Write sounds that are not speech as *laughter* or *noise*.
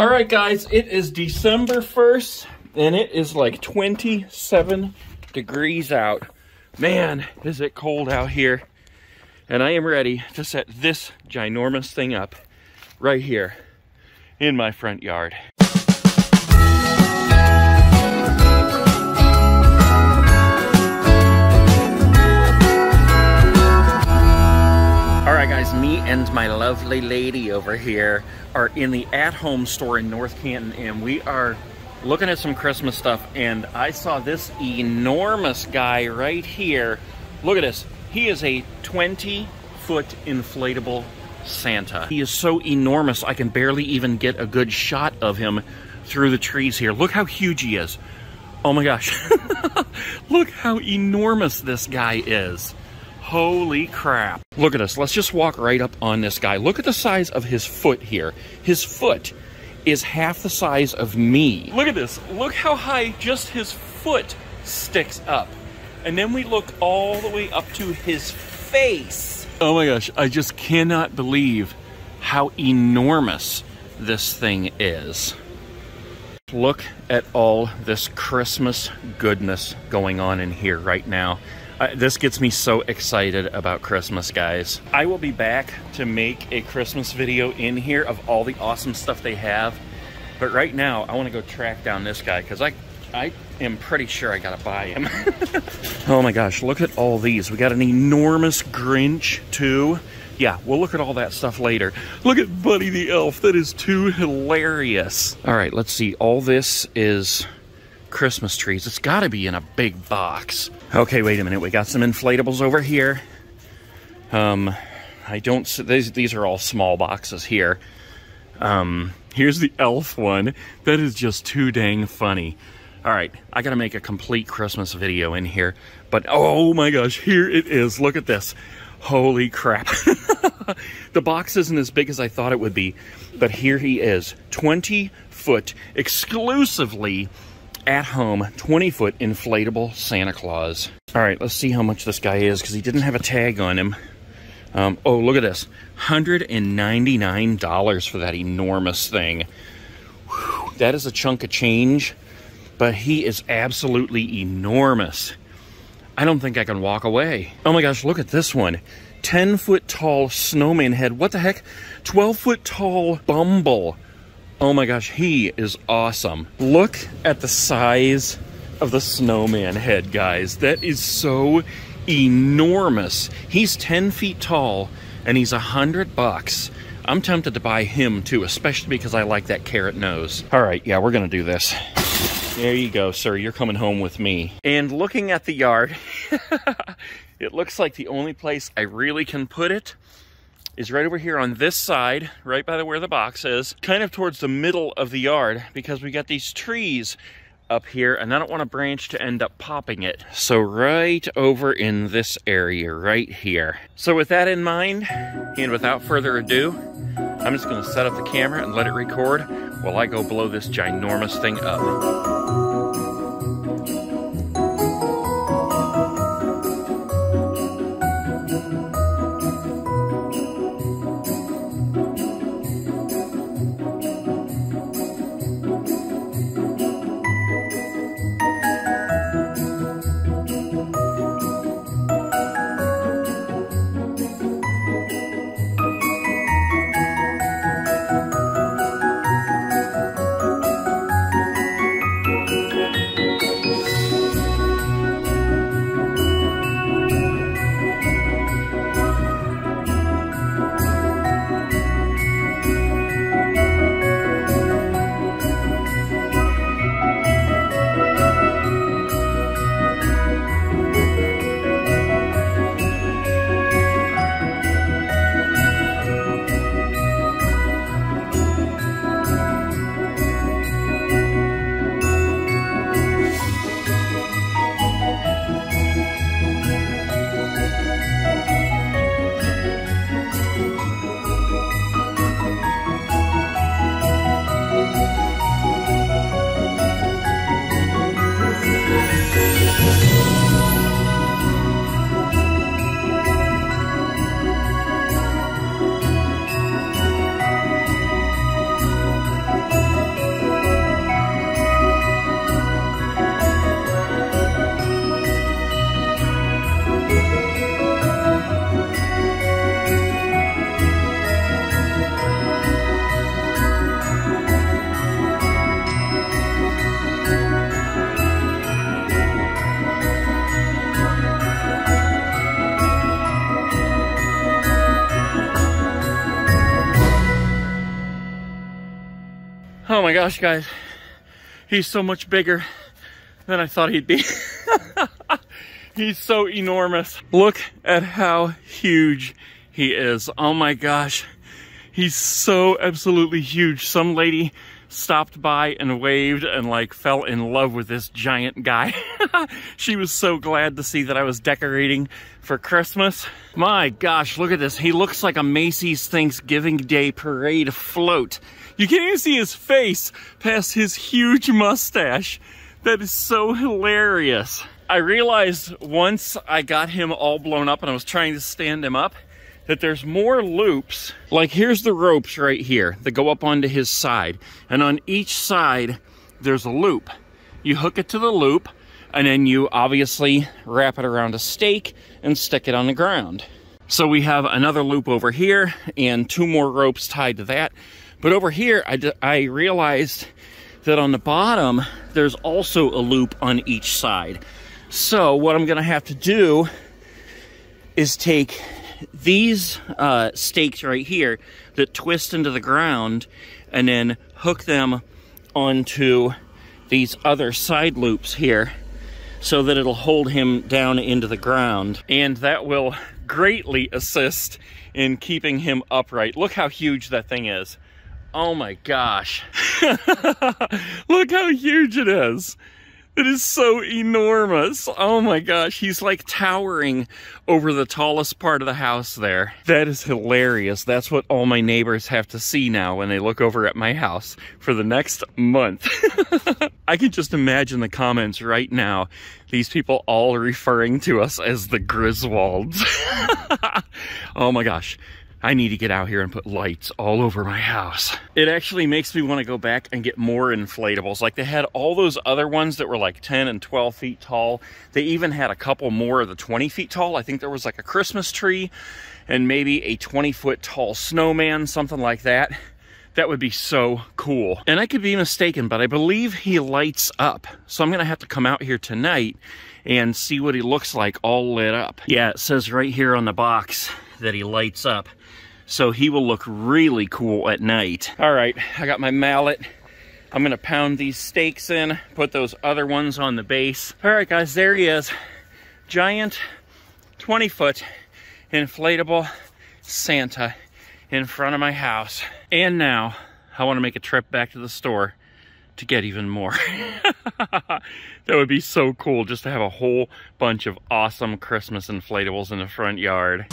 All right, guys, it is December 1st, and it is like 27 degrees out. Man, is it cold out here. And I am ready to set this ginormous thing up right here in my front yard. And my lovely lady over here are in the at-home store in North Canton, and we are looking at some Christmas stuff, and I saw this enormous guy right here. Look at this. He is a 20-foot inflatable Santa. He is so enormous, I can barely even get a good shot of him through the trees here. Look how huge he is. Oh my gosh. *laughs* Look how enormous this guy is. Holy crap. Look at this. Let's just walk right up on this guy. Look at the size of his foot here. His foot is half the size of me. Look at this. Look how high just his foot sticks up. And then we look all the way up to his face. Oh my gosh, I just cannot believe how enormous this thing is. Look at all this Christmas goodness going on in here right now. Uh, this gets me so excited about Christmas, guys. I will be back to make a Christmas video in here of all the awesome stuff they have. But right now, I want to go track down this guy because I, I am pretty sure I got to buy him. *laughs* oh my gosh, look at all these. We got an enormous Grinch, too. Yeah, we'll look at all that stuff later. Look at Buddy the Elf. That is too hilarious. All right, let's see. All this is Christmas trees. It's got to be in a big box. Okay, wait a minute. We got some inflatables over here. Um, I don't. see These these are all small boxes here. Um, here's the elf one. That is just too dang funny. All right, I got to make a complete Christmas video in here. But oh my gosh, here it is. Look at this. Holy crap. *laughs* the box isn't as big as I thought it would be, but here he is. 20 foot exclusively at home 20 foot inflatable Santa Claus. All right, let's see how much this guy is because he didn't have a tag on him. Um, oh, look at this $199 for that enormous thing. Whew, that is a chunk of change, but he is absolutely enormous. I don't think I can walk away. Oh my gosh, look at this one 10 foot tall snowman head. What the heck? 12 foot tall Bumble. Oh my gosh, he is awesome. Look at the size of the snowman head, guys. That is so enormous. He's 10 feet tall and he's a hundred bucks. I'm tempted to buy him too, especially because I like that carrot nose. All right, yeah, we're gonna do this. There you go, sir. You're coming home with me. And looking at the yard, *laughs* it looks like the only place I really can put it is right over here on this side, right by the, where the box is, kind of towards the middle of the yard because we got these trees up here and I don't want a branch to end up popping it. So right over in this area right here. So with that in mind, and without further ado, I'm just gonna set up the camera and let it record while I go blow this ginormous thing up. Oh my gosh, guys. He's so much bigger than I thought he'd be. *laughs* He's so enormous. Look at how huge he is. Oh my gosh. He's so absolutely huge. Some lady stopped by and waved and like fell in love with this giant guy. *laughs* she was so glad to see that I was decorating for Christmas. My gosh, look at this. He looks like a Macy's Thanksgiving Day parade float. You can't even see his face past his huge mustache. That is so hilarious. I realized once I got him all blown up and I was trying to stand him up, that there's more loops. Like here's the ropes right here that go up onto his side. And on each side, there's a loop. You hook it to the loop and then you obviously wrap it around a stake and stick it on the ground. So we have another loop over here and two more ropes tied to that. But over here, I, I realized that on the bottom, there's also a loop on each side. So what I'm gonna have to do is take these uh, stakes right here that twist into the ground and then hook them onto these other side loops here so that it'll hold him down into the ground. And that will greatly assist in keeping him upright. Look how huge that thing is. Oh my gosh. *laughs* Look how huge it is. It is so enormous. Oh my gosh, he's like towering over the tallest part of the house there. That is hilarious. That's what all my neighbors have to see now when they look over at my house for the next month. *laughs* I can just imagine the comments right now. These people all referring to us as the Griswolds. *laughs* oh my gosh. I need to get out here and put lights all over my house. It actually makes me want to go back and get more inflatables. Like they had all those other ones that were like 10 and 12 feet tall. They even had a couple more of the 20 feet tall. I think there was like a Christmas tree and maybe a 20 foot tall snowman, something like that. That would be so cool. And I could be mistaken, but I believe he lights up. So I'm gonna have to come out here tonight and see what he looks like all lit up. Yeah, it says right here on the box that he lights up so he will look really cool at night. All right, I got my mallet. I'm gonna pound these stakes in, put those other ones on the base. All right, guys, there he is. Giant 20 foot inflatable Santa in front of my house. And now I wanna make a trip back to the store to get even more. *laughs* that would be so cool just to have a whole bunch of awesome Christmas inflatables in the front yard.